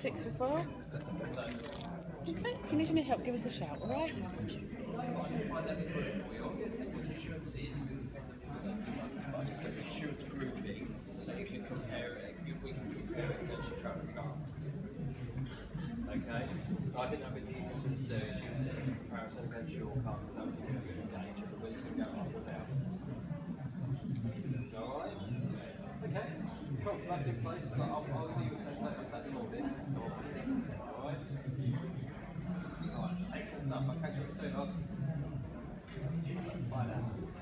fix as well. Okay, if you need any help, give us a shout, alright? Insurance grouping, so you can compare it, you- we can compare it against your current car. Okay, I think that'd be the easiest one to do, is you set a comparison against your car, because that would give a bit of gauge of whether it's going to go up or down. Okay, cool, that's in place, I'll, I'll see you excellent stuff, I'll catch now.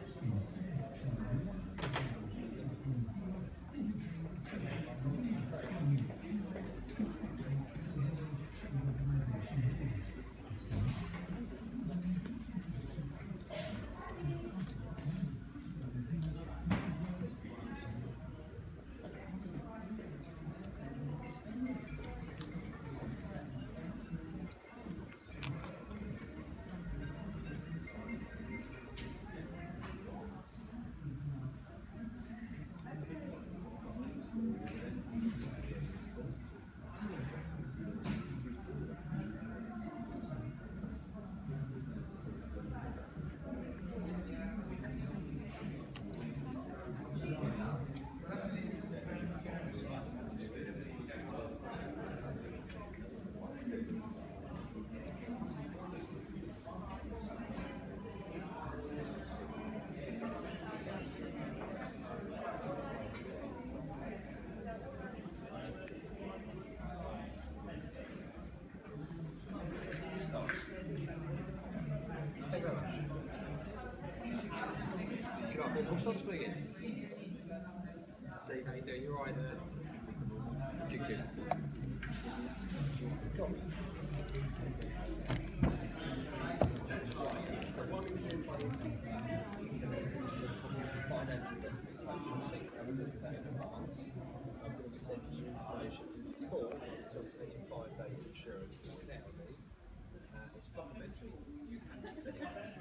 You information into court to obtain five days insurance without me. Uh, it's complimentary. You can set it